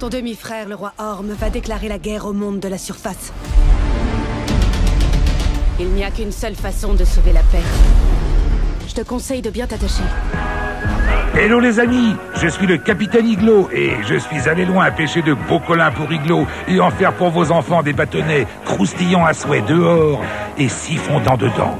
Ton demi-frère, le roi Orm, va déclarer la guerre au monde de la surface. Il n'y a qu'une seule façon de sauver la paix. Je te conseille de bien t'attacher. Hello les amis, je suis le capitaine Iglo et je suis allé loin à pêcher de beaux collins pour Iglo et en faire pour vos enfants des bâtonnets croustillants à souhait dehors et si fondants dedans.